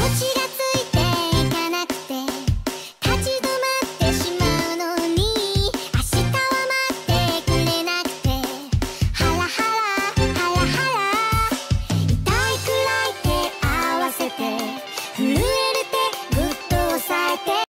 どちら